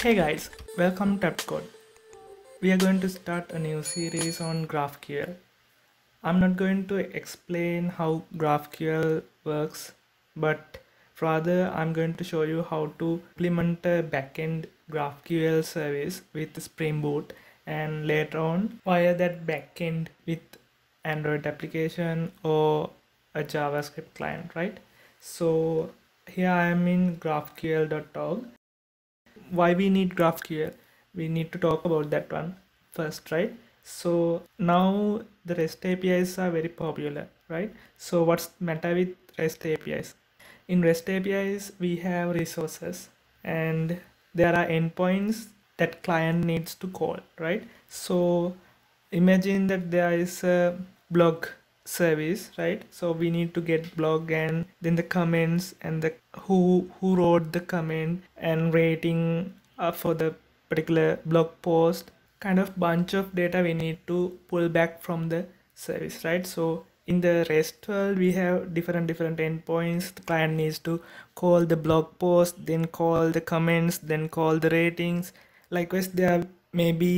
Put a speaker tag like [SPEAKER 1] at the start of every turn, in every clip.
[SPEAKER 1] Hey guys, welcome to Code. We are going to start a new series on GraphQL. I'm not going to explain how GraphQL works, but rather I'm going to show you how to implement a backend GraphQL service with Spring Boot and later on wire that backend with Android application or a JavaScript client, right? So here I am in graphql.org why we need GraphQL. We need to talk about that one first, right? So now the REST APIs are very popular, right? So what's matter with REST APIs? In REST APIs, we have resources and there are endpoints that client needs to call, right? So imagine that there is a blog service right? So we need to get blog and then the comments and the who who wrote the comment and rating uh, for the particular blog post. Kind of bunch of data we need to pull back from the service right? So in the rest world we have different different endpoints. The client needs to call the blog post then call the comments then call the ratings. Likewise there may be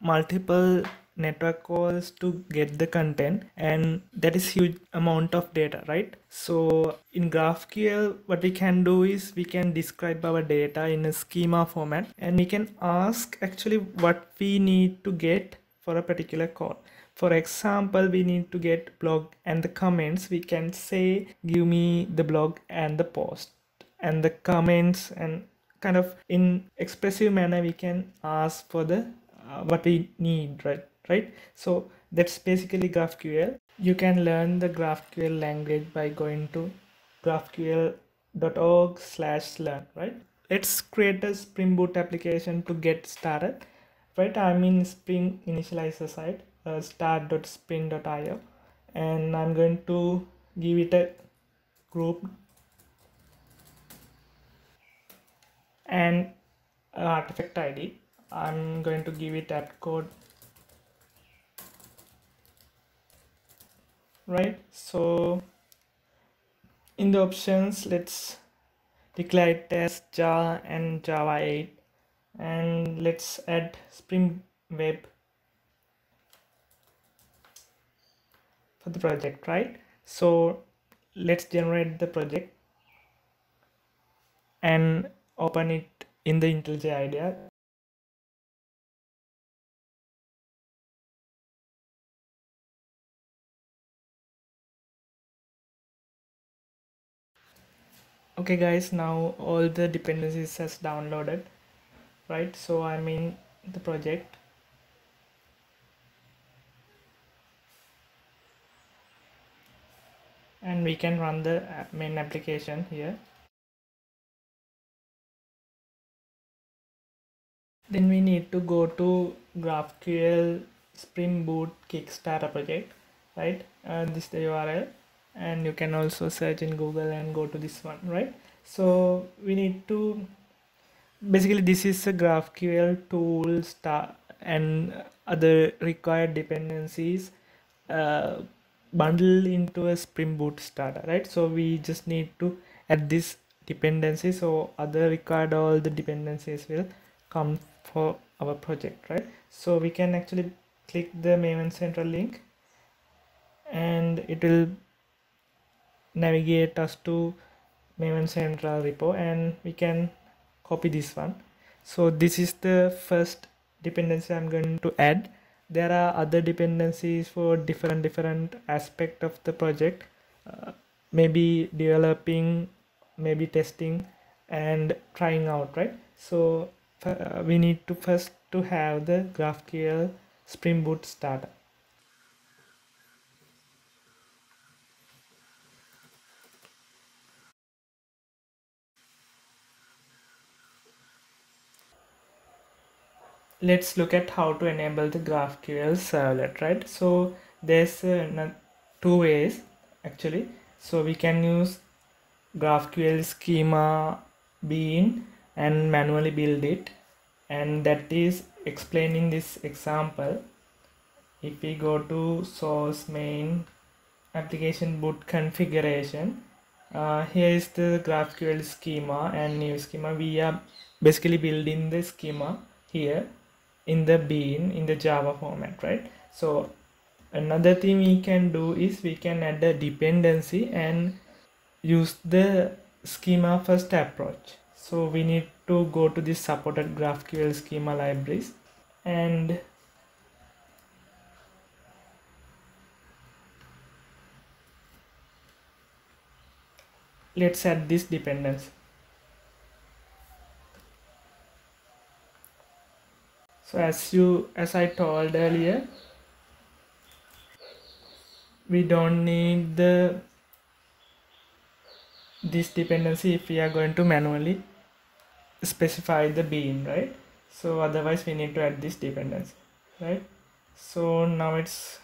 [SPEAKER 1] multiple network calls to get the content and that is huge amount of data right? So in graphql what we can do is we can describe our data in a schema format and we can ask actually what we need to get for a particular call. For example we need to get blog and the comments. We can say give me the blog and the post and the comments and kind of in expressive manner we can ask for the uh, what we need right right? So that's basically graphql. You can learn the graphql language by going to graphql.org slash learn right? Let's create a spring boot application to get started right? I'm in spring Initializr site uh, start.spring.io and i'm going to give it a group and artifact id i'm going to give it app code right? So in the options let's declare it as java and java 8 and let's add spring web for the project right? So let's generate the project and open it in the IntelliJ IDEA okay guys now all the dependencies has downloaded right? So i'm in the project. And we can run the main application here. Then we need to go to graphql spring boot kickstarter project right? Uh, this is the url and you can also search in google and go to this one right? So we need to basically this is a graphql tool star and other required dependencies uh, bundle into a spring boot starter right? So we just need to add this dependency so other required all the dependencies will come for our project right? So we can actually click the maven central link and it will navigate us to maven central repo and we can copy this one. So this is the first dependency i'm going to add. There are other dependencies for different different aspect of the project. Uh, maybe developing maybe testing and trying out right? So uh, we need to first to have the graphql spring boot starter let's look at how to enable the GraphQL servlet, right? So there's uh, two ways actually. So we can use GraphQL schema bean and manually build it and that is explaining this example. If we go to source main application boot configuration uh, here is the GraphQL schema and new schema. We are basically building the schema here in the bean in the Java format, right? So another thing we can do is we can add a dependency and use the schema first approach. So we need to go to the supported GraphQL schema libraries and let's add this dependency so as you as I told earlier we don't need the this dependency if we are going to manually specify the bean right? So otherwise we need to add this dependency right? So now it's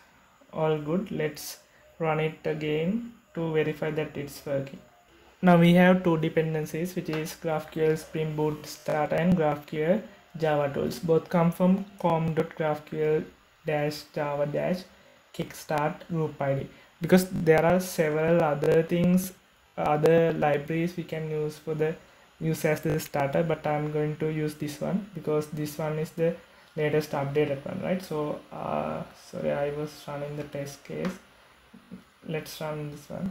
[SPEAKER 1] all good. Let's run it again to verify that it's working. Now we have two dependencies which is GraphQL Spring Boot Start and GraphQL Java Tools. Both come from com.graphql dash java dash kickstart group ID because there are several other things other libraries we can use for the use as the starter but I'm going to use this one because this one is the latest updated one right? So uh, sorry I was running the test case. Let's run this one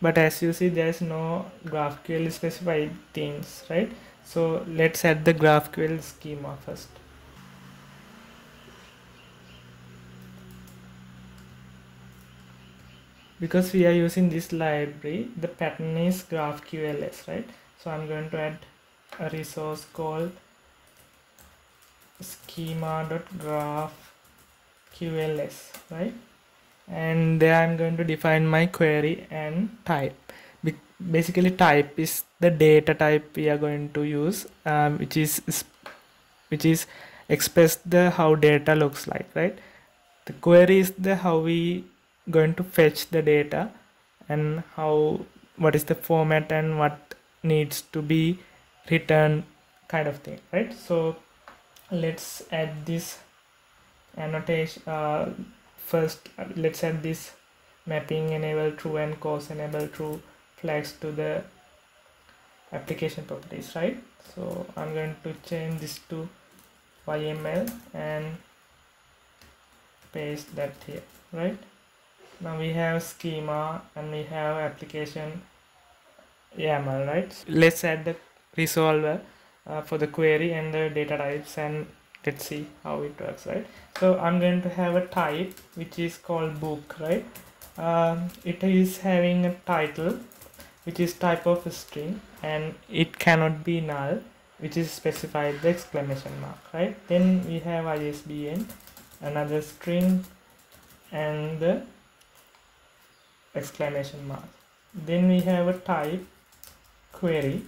[SPEAKER 1] but as you see there's no GraphQL specified things right? So let's add the GraphQL schema first. Because we are using this library the pattern is GraphQLS right? So I'm going to add a resource called schema.graphqls right and there I'm going to define my query and type. Basically type is the data type we are going to use um, which is which is express the how data looks like right? The query is the how we going to fetch the data and how what is the format and what needs to be returned kind of thing right? So let's add this annotation uh, first uh, let's add this mapping enable true and CORS enable true flags to the application properties right? So I'm going to change this to YML and paste that here right? Now we have schema and we have application YAML right? Let's add the resolver uh, for the query and the data types and let's see how it works right? So i'm going to have a type which is called book right? Um, it is having a title which is type of string and it cannot be null which is specified the exclamation mark right? Then we have isbn another string and the exclamation mark. Then we have a type query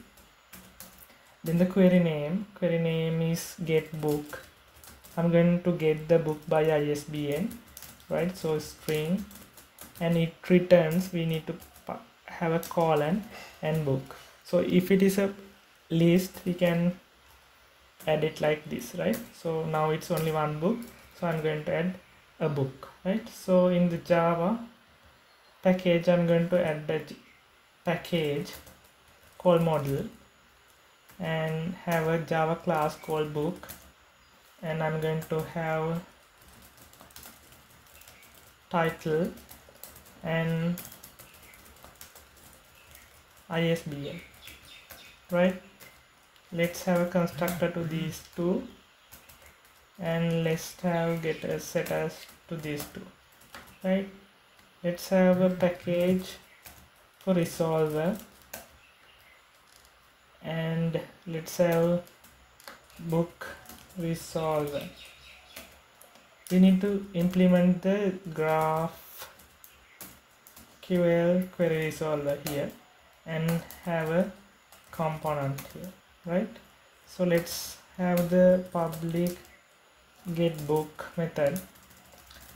[SPEAKER 1] then the query name. Query name is get book. I'm going to get the book by ISBN right? So string. And it returns we need to have a colon and book. So if it is a list we can add it like this right? So now it's only one book. So I'm going to add a book right? So in the Java package I'm going to add the package called model and have a java class called book. And I'm going to have title and ISBN right? Let's have a constructor to these two. And let's have get a set as to these two. Right? Let's have a package for resolver and let's have book resolver. We need to implement the graph QL query resolver here and have a component here right? So let's have the public get book method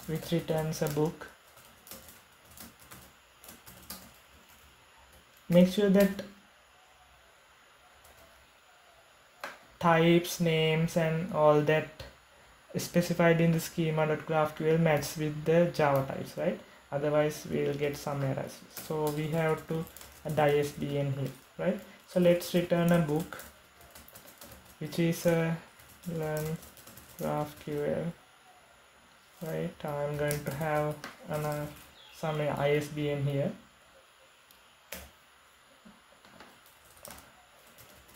[SPEAKER 1] which returns a book. Make sure that types names and all that specified in the schema.graphql match with the java types right? Otherwise we'll get some errors. So we have to add isbn here right? So let's return a book which is a learn graphql right? I'm going to have an, uh, some isbn here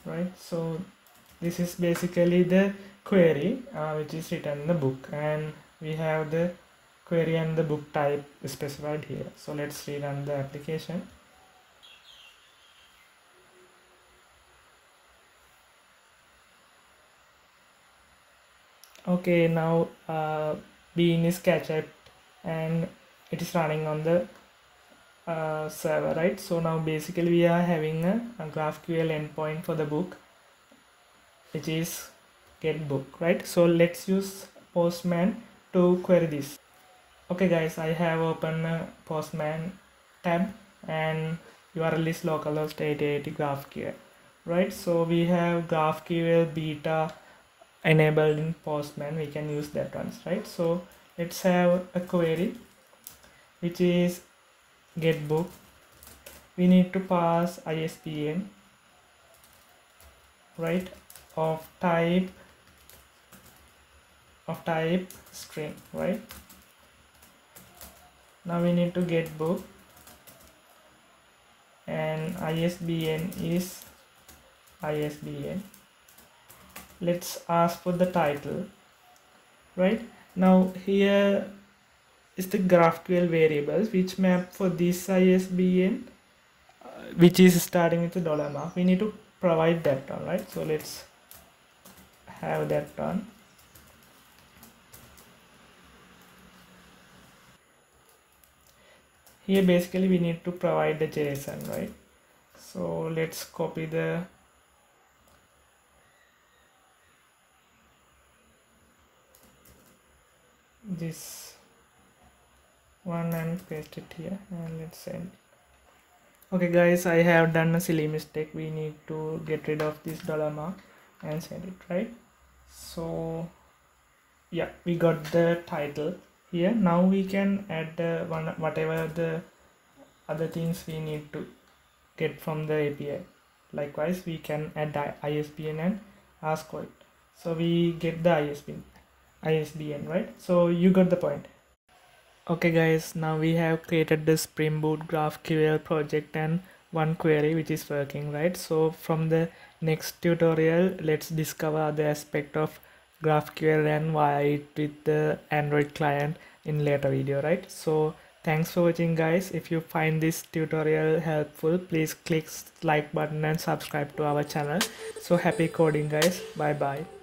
[SPEAKER 1] right? So this is basically the query uh, which is written in the book. And we have the query and the book type specified here. So let's rerun the application. Okay now uh, bean is catched and it is running on the uh, server right? So now basically we are having a, a GraphQL endpoint for the book which is get book right? So let's use postman to query this. Okay guys I have opened a postman tab and URL is localhost 8080 GraphQL right? So we have GraphQL beta enabled in postman. We can use that ones right? So let's have a query which is get book we need to pass ISBN right of type of type string right? Now we need to get book. And ISBN is ISBN let's ask for the title right? Now here is the GraphQL variables which map for this ISBN uh, which is starting with the dollar mark. We need to provide that all right? So let's have that one. Here basically we need to provide the JSON right? So let's copy the this one and paste it here and let's send. Okay guys i have done a silly mistake. We need to get rid of this dollar mark and send it right so yeah we got the title here. Now we can add one whatever the other things we need to get from the api likewise we can add the isbn and ask for it so we get the isbn isbn right? So you got the point. Okay guys now we have created the spring boot graphql project and one query which is working right? So from the next tutorial let's discover the aspect of graphql and why it with the android client in later video right? So thanks for watching guys. If you find this tutorial helpful please click like button and subscribe to our channel. So happy coding guys. Bye bye